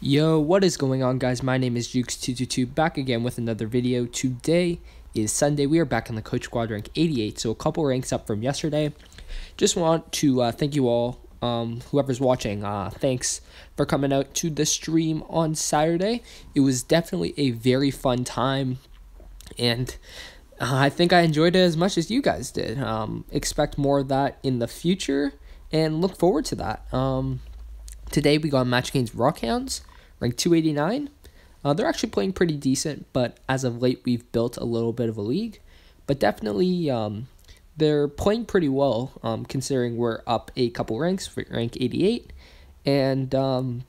Yo, what is going on guys? My name is Jukes222 back again with another video. Today is Sunday. We are back in the Coach Squad rank 88, so a couple ranks up from yesterday. Just want to uh, thank you all, um, whoever's watching. Uh, thanks for coming out to the stream on Saturday. It was definitely a very fun time, and uh, I think I enjoyed it as much as you guys did. Um, expect more of that in the future, and look forward to that. Um, today we got match against Rockhounds ranked 289. Uh, they're actually playing pretty decent, but as of late, we've built a little bit of a league. But definitely, um, they're playing pretty well, um, considering we're up a couple ranks, rank 88, and um,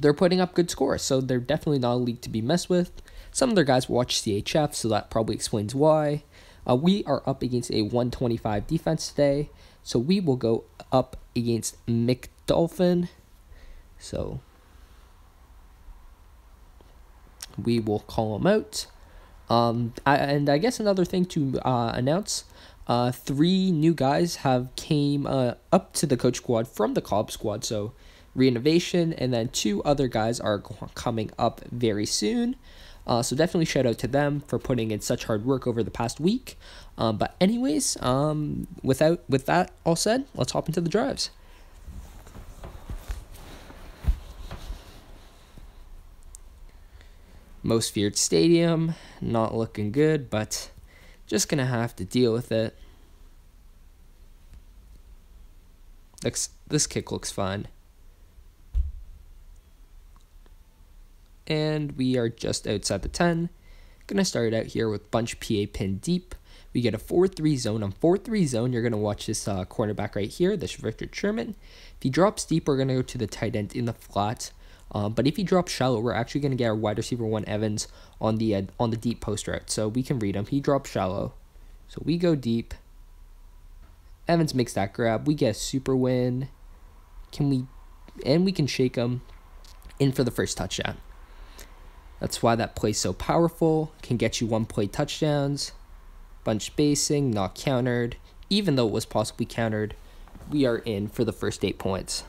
they're putting up good scores. So they're definitely not a league to be messed with. Some of their guys watch CHF, so that probably explains why. Uh, we are up against a 125 defense today, so we will go up against McDolphin. So we will call them out. Um, I, and I guess another thing to uh, announce, uh, three new guys have came uh, up to the coach squad from the Cobb squad. So Reinnovation and then two other guys are coming up very soon. Uh, so definitely shout out to them for putting in such hard work over the past week. Um, but anyways, um, without with that all said, let's hop into the drives. Most feared stadium, not looking good, but just gonna have to deal with it. This, this kick looks fun. And we are just outside the 10. Gonna start out here with bunch PA pin deep. We get a 4-3 zone. On 4-3 zone, you're going to watch this uh, cornerback right here, this Richard Sherman. If he drops deep, we're going to go to the tight end in the flat. Um, but if he drops shallow, we're actually going to get our wide receiver one Evans on the uh, on the deep post route, so we can read him. He drops shallow, so we go deep. Evans makes that grab. We get a super win. Can we? And we can shake him in for the first touchdown. That's why that play's so powerful. Can get you one play touchdowns. Bunch spacing, not countered. Even though it was possibly countered, we are in for the first eight points.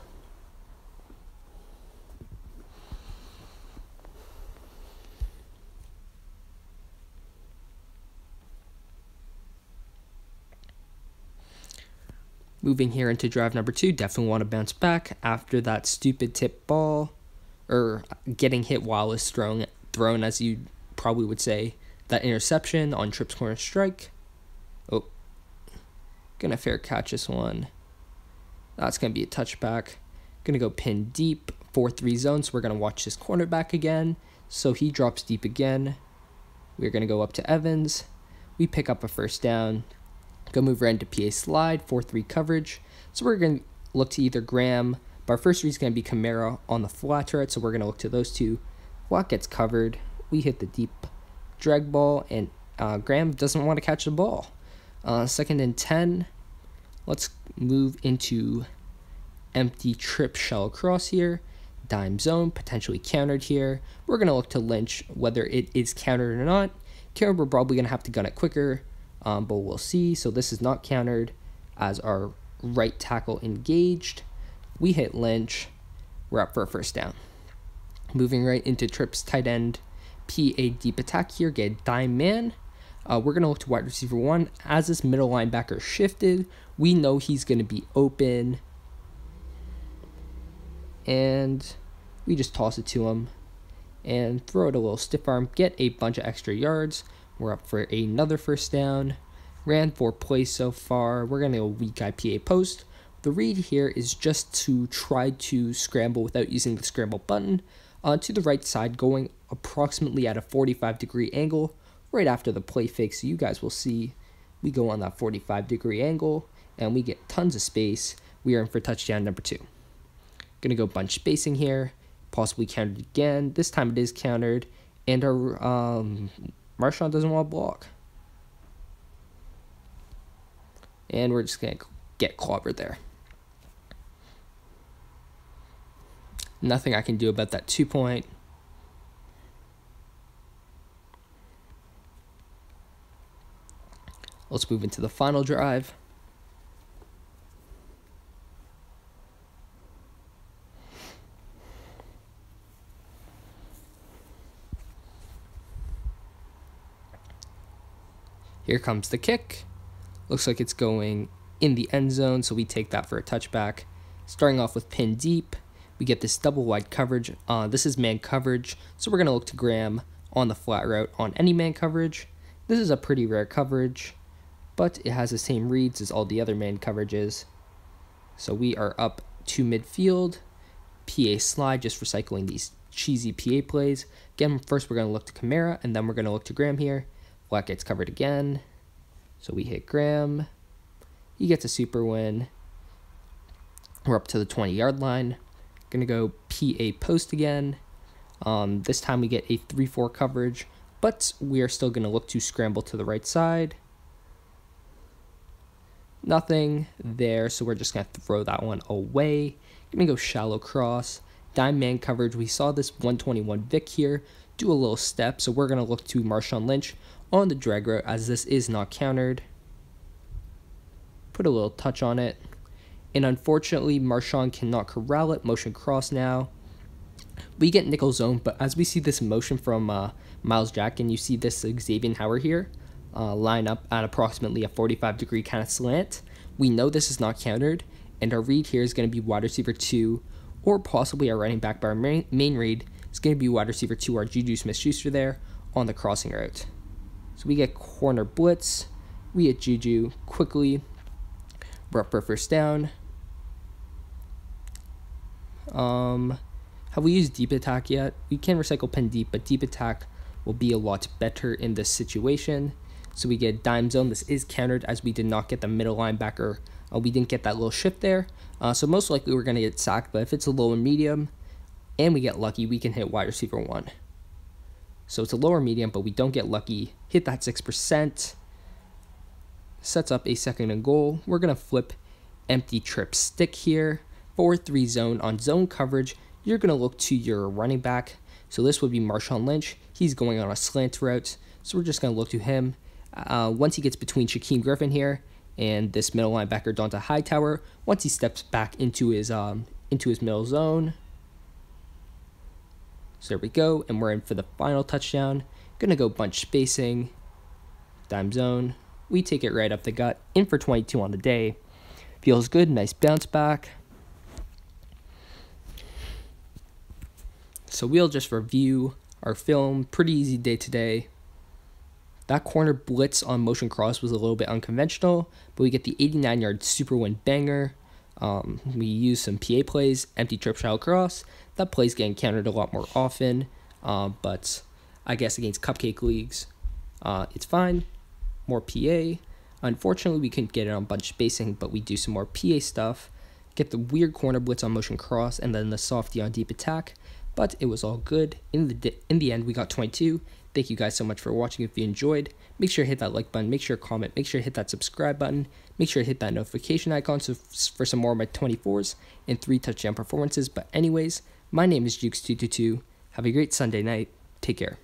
Moving here into drive number two, definitely want to bounce back after that stupid tip ball, or getting hit while it's thrown, thrown as you probably would say, that interception on trips corner strike. Oh, gonna fair catch this one. That's gonna be a touchback. Gonna go pin deep, 4-3 zone, so we're gonna watch this cornerback again. So he drops deep again. We're gonna go up to Evans. We pick up a first down. Go move right into PA slide, 4-3 coverage. So we're going to look to either Graham, but our first read is going to be Kamara on the flat route, so we're going to look to those two. Flat gets covered. We hit the deep drag ball, and uh, Graham doesn't want to catch the ball. Uh, second and 10. Let's move into empty trip shell across here. Dime zone, potentially countered here. We're going to look to Lynch whether it is countered or not. Here we're probably going to have to gun it quicker um, but we'll see. So this is not countered as our right tackle engaged. We hit Lynch. We're up for a first down. Moving right into trips tight end. PA deep attack here. Get dime man. Uh, we're going to look to wide receiver one. As this middle linebacker shifted, we know he's going to be open. And we just toss it to him and throw it a little stiff arm, get a bunch of extra yards. We're up for another first down. Ran four plays so far. We're going to go weak IPA post. The read here is just to try to scramble without using the scramble button uh, to the right side, going approximately at a 45 degree angle right after the play fake. So you guys will see we go on that 45 degree angle and we get tons of space. We are in for touchdown number two. Gonna go bunch spacing here, possibly countered again. This time it is countered, and our um, Marshawn doesn't want to block. And we're just going to get clobbered there. Nothing I can do about that two point. Let's move into the final drive. Here comes the kick. Looks like it's going in the end zone, so we take that for a touchback. Starting off with pin deep, we get this double wide coverage. Uh, this is man coverage, so we're going to look to Graham on the flat route on any man coverage. This is a pretty rare coverage, but it has the same reads as all the other man coverages. So we are up to midfield. PA slide, just recycling these cheesy PA plays. Again, first we're going to look to Kamara, and then we're going to look to Graham here. Black gets covered again. So we hit Graham. He gets a super win. We're up to the 20 yard line. Gonna go PA post again. Um, this time we get a 3 4 coverage, but we are still gonna look to scramble to the right side. Nothing there, so we're just gonna throw that one away. Gonna go shallow cross. Dime man coverage. We saw this 121 Vic here do a little step, so we're gonna look to Marshawn Lynch on the drag route as this is not countered. Put a little touch on it. And unfortunately, Marshawn cannot corral it. Motion cross now. We get nickel zone, but as we see this motion from uh, Myles Jack, and you see this Xavier Howard here uh, line up at approximately a 45 degree kind of slant, we know this is not countered, and our read here is going to be wide receiver 2, or possibly our running back by our main, main read is going to be wide receiver 2, our Juju Smith Schuster there on the crossing route. So we get corner blitz. We hit Juju quickly. For first down. Um, have we used deep attack yet? We can recycle pin deep, but deep attack will be a lot better in this situation. So we get dime zone. This is countered as we did not get the middle linebacker. Uh, we didn't get that little shift there. Uh, so most likely we're going to get sacked, but if it's a low and medium and we get lucky, we can hit wide receiver one. So it's a lower medium, but we don't get lucky. Hit that 6%. Sets up a second and goal. We're going to flip empty trip stick here. 4-3 zone. On zone coverage, you're going to look to your running back. So this would be Marshawn Lynch. He's going on a slant route. So we're just going to look to him. Uh, once he gets between Shaquem Griffin here and this middle linebacker Dont'a Hightower, once he steps back into his um, into his middle zone, so there we go, and we're in for the final touchdown. Gonna go bunch spacing, dime zone. We take it right up the gut, in for 22 on the day. Feels good, nice bounce back. So we'll just review our film. Pretty easy day today. That corner blitz on motion cross was a little bit unconventional, but we get the 89 yard super win banger. Um, we use some PA plays, empty trip shot cross. That play's getting countered a lot more often, uh, but I guess against cupcake leagues, uh, it's fine. More PA. Unfortunately, we couldn't get it on bunch spacing, but we do some more PA stuff. Get the weird corner blitz on motion cross, and then the softy on deep attack. But it was all good. In the in the end, we got 22. Thank you guys so much for watching. If you enjoyed, make sure to hit that like button, make sure to comment, make sure to hit that subscribe button, make sure to hit that notification icon so for some more of my 24s and three touchdown performances. But anyways, my name is Jukes222. Have a great Sunday night. Take care.